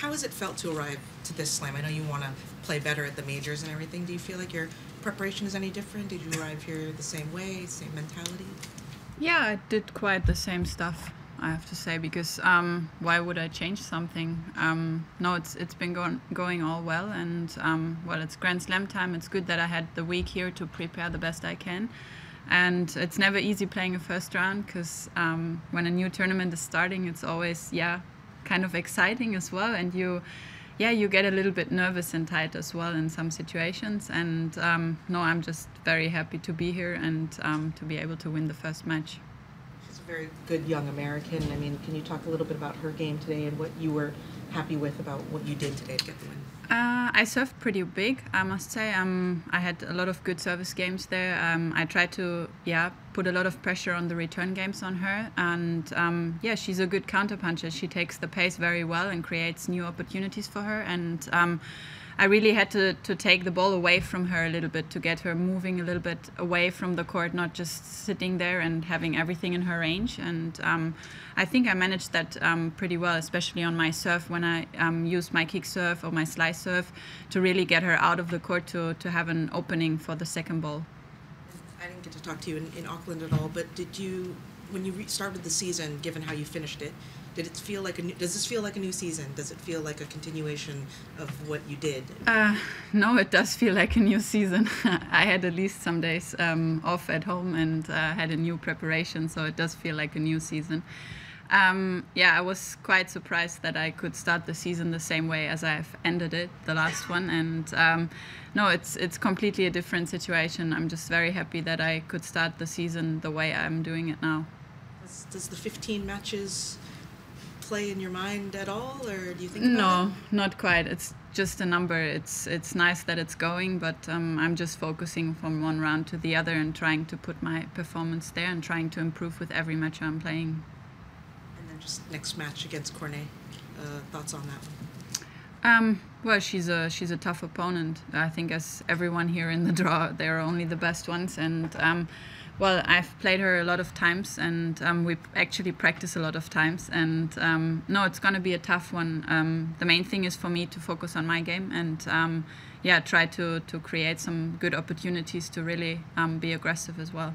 how has it felt to arrive to this slam? I know you want to play better at the majors and everything. Do you feel like your preparation is any different? Did you arrive here the same way, same mentality? Yeah, I did quite the same stuff. I have to say because um, why would I change something? Um, no, it's it's been going going all well, and um, well, it's Grand Slam time. It's good that I had the week here to prepare the best I can, and it's never easy playing a first round because um, when a new tournament is starting, it's always yeah, kind of exciting as well, and you. Yeah, you get a little bit nervous and tight as well in some situations. And um, no, I'm just very happy to be here and um, to be able to win the first match She's a very good young American. I mean, can you talk a little bit about her game today and what you were happy with about what you did today to get the win? Uh, I served pretty big, I must say. Um, I had a lot of good service games there. Um, I tried to, yeah, put a lot of pressure on the return games on her, and um, yeah, she's a good counterpuncher. She takes the pace very well and creates new opportunities for her. And um, I really had to, to take the ball away from her a little bit to get her moving a little bit away from the court, not just sitting there and having everything in her range. And um, I think I managed that um, pretty well, especially on my serve when I um, used my kick serve or my slice serve to really get her out of the court to, to have an opening for the second ball. I didn't get to talk to you in, in Auckland at all, but did you, when you started the season, given how you finished it, did it feel like a new, does this feel like a new season? Does it feel like a continuation of what you did? Uh, no, it does feel like a new season. I had at least some days um, off at home and uh, had a new preparation, so it does feel like a new season. Um, yeah, I was quite surprised that I could start the season the same way as I've ended it, the last one. And um, no, it's it's completely a different situation. I'm just very happy that I could start the season the way I'm doing it now. Does, does the 15 matches play in your mind at all, or do you think? no, it? not quite. It's just a number. It's it's nice that it's going, but um, I'm just focusing from one round to the other and trying to put my performance there and trying to improve with every match I'm playing. Just next match against Cornet. Uh, thoughts on that one? Um, well, she's a she's a tough opponent. I think as everyone here in the draw, they're only the best ones, and um, well, I've played her a lot of times, and um, we actually practice a lot of times. And um, no, it's going to be a tough one. Um, the main thing is for me to focus on my game and um, yeah, try to to create some good opportunities to really be aggressive as well.